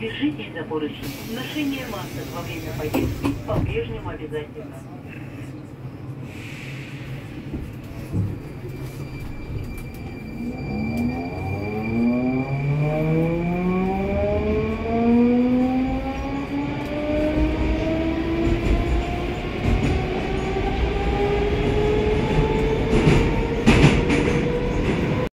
Держитесь за поручень. Ношение масок во время поездки по-прежнему обязательно.